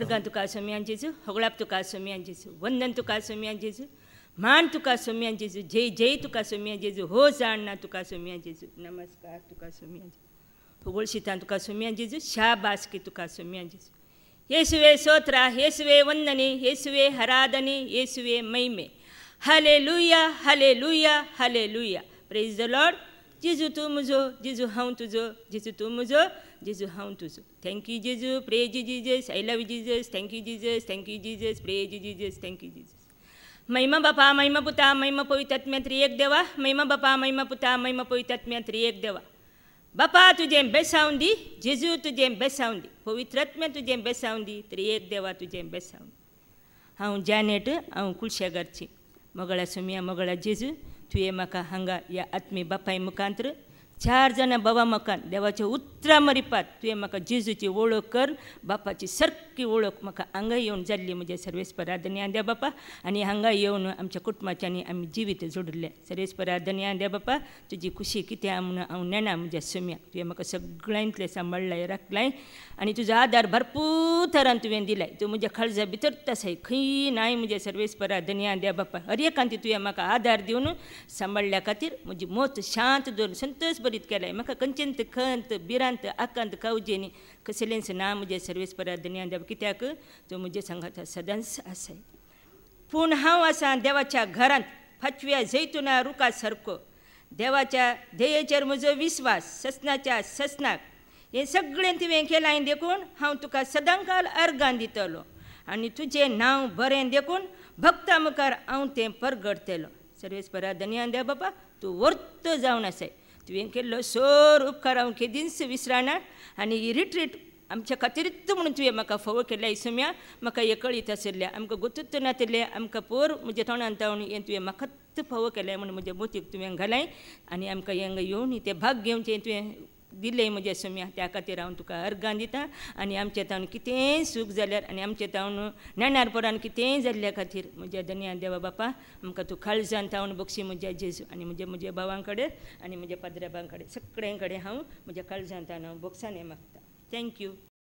खरगा तुका सोम्यान जेजू हगळाप तुका सोम्यान जेजू वंदन तुका सोम्यान जेजू मान तुका सोम्यान जेजू, जय जय तुका सोम्यान जेजू, हो जाणना तुका सोम्यान जेजू नमस्कार तुका सोम्यान जेजू फुगोळ शितां तुका सोम्यान जेजू शाबास की तुका सोम्यान जेजू. येसुवे सोत्र, येसुवे वंदने, येसुवे हराधने, येसुवे महिमे. हले लुया हले लुया हले लुया प्रेज द लॉर्ड जेजू तू मुजो जेजू हांव तुजो जेजू तू मुजो जेजू हांव तुजो थँक्यू जेजू praise Jesus I love Jesus thank you Jesus thank you Jesus praise Jesus thank you Jesus महिमा बापा महिमा पुता महिमा पवित्रात्म्या एक देवा महिमा बापा महिमा पुता महिमा पवित्रात्म्या एक देवा बापा तुजें बेसावंदी जेजू तुजें बेसावंदी पवित्रात्म्या तुजें बेसावंदी तरी एक देवा तुजें बेसावंदी हांव जानेट हांव कुळशेगरची मोगळा सुमिया मोगळा जेजू tuye maka hanga ya atmi bapai mukantre. चार जाणां बाबा मकान देवाच्या उतरां मरिपात तुवें म्हाका जेजूची वळख कर बापाची सारकी वळख म्हाका हांगा येवन जाल्ली म्हज्या सर्वेस्पर आदनी आंद्या बापा. आनी हांगा येवन आमच्या कुटुंबाच्यांनी आमी जिवीत जोडिल्लें सर्वेस्पर आदनी आंद्या बापा तुजी खुशी कितें म्हणून हांव नेणा म्हज्या सम्या. तुवें म्हाका सगळ्यांतलें सांबाळलाय राखलाय. आनी तुजो आदार भरपूर तरान तुवें दिलाय. तूं म्हज्या काळजा भितर आसाय खंय नाय म्हजे सर्वेस्पर आदनी आंद्या बापा. हर एकांती तुवें म्हाका आदार दिवन सांबाळल्या खातीर म्हजी मोत शांत दवरून संतोश करीत केलाय म्हाका खंयचेंत खंत बिरांत आकांत कावजेनी कसलेंच ना म्हजे सर्वेस पराधन्या देव कित्याक तूं म्हजे सांगात सदांच आसाय पूण हांव आसा देवाच्या घरांत फाचव्या जैतुना रुका सारको देवाच्या ध्येयेचेर म्हजो विस्वास ससनाच्या ससनाक हें सगळें तुवें केलां हांवें देखून हांव तुका सदांकाल अर्गां दितलो आनी तुजें नांव बरें देखून भक्ता मुखार हांव तें परगडतलो सर्वेस्परा पराधन्या द्या बाबा तूं वर्त जावन आसाय तुवें केल्लो सोर उपकार हांव केदींच विसराना आनी ही रिट्रीट आमच्या खातीरच म्हणून तुवें म्हाका फोव केल्या इसुम्या म्हाका एकळीत कळीत आमकां गोतूच नातिल्लें आमकां पोर म्हज्या तोंडान तावणी हें तुवें म्हाकाच फोव केलें म्हणून म्हज्या मोतीक तुवें घालाय आनी आमकां हेंगा येवन तें भाग घेवचें तुवें दिलें म्हज्या सुम्या त्या खातीर हांव तुका अर्गां दितां. आनी आमचे तावन कितेंय सूख जाल्यार आनी आमचे तावन नेणार पोरान कितेंय जाल्ल्या खातीर. म्हज्या धन्या देवा बापा आमकां तूं खालसान तावन बक्षी म्हज्या जेजू आनी म्हज्या म्हज्या भावां कडेन आनी म्हज्या पाद्रेबां कडेन सगळ्यां कडेन हांव म्हज्या काळजांत हांव बोक्सान हें मागतां थँक्यू